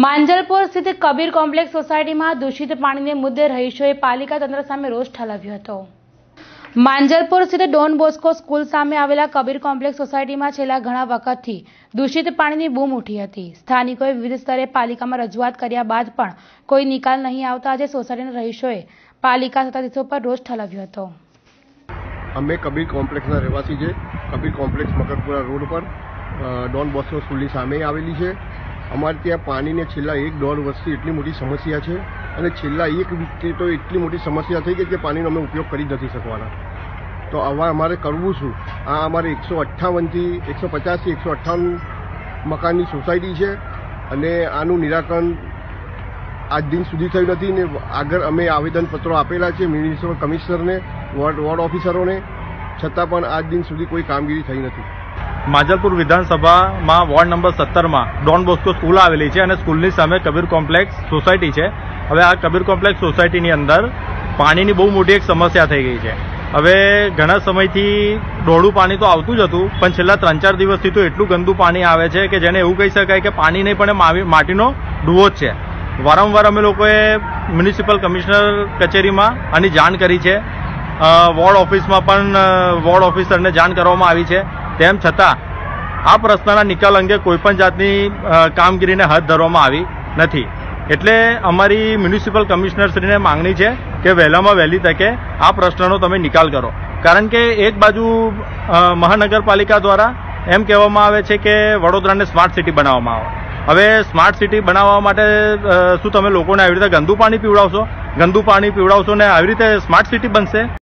માંજલપુર સ્થિત કબીર કોમ્પ્લેક્સ સોસાયટીમાં દૂષિત પાણીને મુદ્દે રહીશોએ પાલિકા તંત્ર સામે રોષ ઠાલવ્યો હતો. માંજલપુર સ્થિત ડોન બોસ્કો સ્કૂલ સામે આવેલા કબીર કોમ્પ્લેક્સ સોસાયટીમાં છેલ્લા ઘણા વખતથી દૂષિત પાણીની બૂમ ઉઠી હતી. સ્થાનિકોએ વિવિધ સ્તરે પાલિકામાં રજૂઆત કર્યા બાદ પણ કોઈ નિકાલ નહીં આવતા આજે સોસાયટીના રહીશોએ પાલિકા સત્તાધીશો પર રોષ ઠાલવ્યો હતો. અમે કબીર કોમ્પ્લેક્સના રહેવાસી છે કબીર કોમ્પ્લેક્સ મકરપુરા રોડ પર ડોન બોસ્કો સ્કૂલની સામે આવેલી છે. અમારે ત્યાં પાણીને છેલ્લા એક દોઢ વર્ષથી એટલી મોટી સમસ્યા છે અને છેલ્લા એક વીકથી તો એટલી મોટી સમસ્યા થઈ ગઈ કે પાણીનો અમે ઉપયોગ કરી નથી શકવાના. તો આવા અમારે કરવું શું? આ અમારે એકસો અઠ્ઠાવનથી એકસો પચાસથી એકસો અઠ્ઠાવન મકાનની સોસાયટી છે અને આનું નિરાકરણ આજ દિન સુધી થયું નથી ને આગળ અમે આવેદનપત્રો આપેલા છે મ્યુનિસિપલ કમિશનરને, વોર્ડ વોર્ડ ઓફિસરોને, છતાં પણ આજ દિન સુધી કોઈ કામગીરી થઈ નથી. માજલપુર વિધાનસભામાં વોર્ડ નંબર સત્તરમાં ડોન બોસ્કો સ્કૂલ આવેલી છે અને સ્કૂલની સામે કબીર કોમ્પ્લેક્સ સોસાયટી છે. હવે આ કબીર કોમ્પ્લેક્સ સોસાયટીની અંદર પાણીની બહુ મોટી એક સમસ્યા થઈ ગઈ છે. હવે ઘણા સમયથી ડોળું પાણી તો આવતું જ હતું, પણ છેલ્લા ત્રણ ચાર દિવસથી તો એટલું ગંદુ પાણી આવે છે કે જેને એવું કહી શકાય કે પાણી નહીં, પણ માટીનો ડૂવો જ છે. વારંવાર અમે લોકોએ મ્યુનિસિપલ કમિશનર કચેરીમાં આની જાણ કરી છે. વોર્ડ ઓફિસમાં પણ વોર્ડ ઓફિસરને જાણ કરવામાં આવી છે. તેમ છતાં, આ પ્રશ્નના નિકાલ અંગે કોઈપણ જાતની કામગીરીને હાથ ધરવામાં આવી નથી. એટલે અમારી મ્યુનિસિપલ કમિશનરશ્રીને માંગણી છે કે વહેલામાં વહેલી તકે આ પ્રશ્નનો તમે નિકાલ કરો. કારણ કે એક બાજુ મહાનગરપાલિકા દ્વારા એમ કહેવામાં આવે છે કે વડોદરાને સ્માર્ટ સિટી બનાવવામાં આવે. હવે સ્માર્ટ સિટી બનાવવા માટે શું તમે લોકોને આવી રીતે ગંદુ પાણી પીવડાવશો? ગંદુ પાણી પીવડાવશો ને આવી રીતે સ્માર્ટ સિટી બનશે?